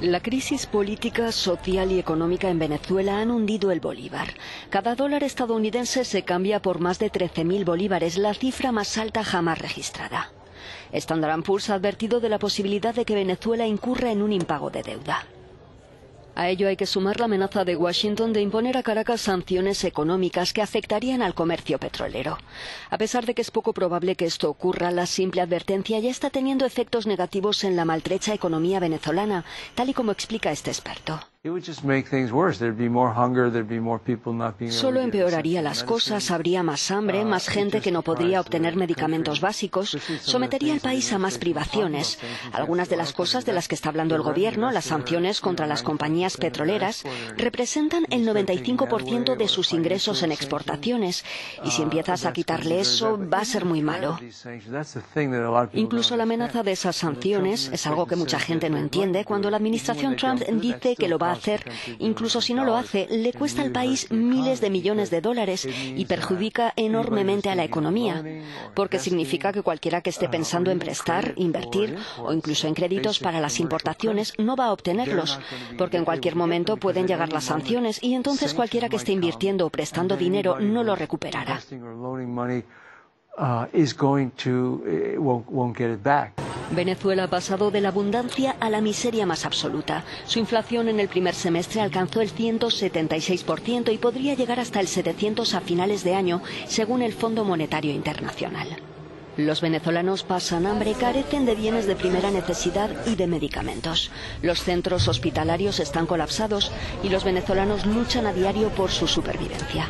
La crisis política, social y económica en Venezuela han hundido el bolívar. Cada dólar estadounidense se cambia por más de 13.000 bolívares, la cifra más alta jamás registrada. Standard Poor's ha advertido de la posibilidad de que Venezuela incurra en un impago de deuda. A ello hay que sumar la amenaza de Washington de imponer a Caracas sanciones económicas que afectarían al comercio petrolero. A pesar de que es poco probable que esto ocurra, la simple advertencia ya está teniendo efectos negativos en la maltrecha economía venezolana, tal y como explica este experto. Solo empeoraría las cosas, habría más hambre, más gente que no podría obtener medicamentos básicos, sometería al país a más privaciones. Algunas de las cosas de las que está hablando el gobierno, las sanciones contra las compañías petroleras, representan el 95% de sus ingresos en exportaciones, y si empiezas a quitarle eso, va a ser muy malo. Incluso la amenaza de esas sanciones es algo que mucha gente no entiende. Cuando la administración Trump dice que lo va a hacer, incluso si no lo hace, le cuesta al país miles de millones de dólares y perjudica enormemente a la economía, porque significa que cualquiera que esté pensando en prestar, invertir o incluso en créditos para las importaciones no va a obtenerlos, porque en cualquier momento pueden llegar las sanciones y entonces cualquiera que esté invirtiendo o prestando dinero no lo recuperará. Venezuela ha pasado de la abundancia a la miseria más absoluta. Su inflación en el primer semestre alcanzó el 176% y podría llegar hasta el 700 a finales de año, según el Fondo Monetario Internacional. Los venezolanos pasan hambre, carecen de bienes de primera necesidad y de medicamentos. Los centros hospitalarios están colapsados y los venezolanos luchan a diario por su supervivencia.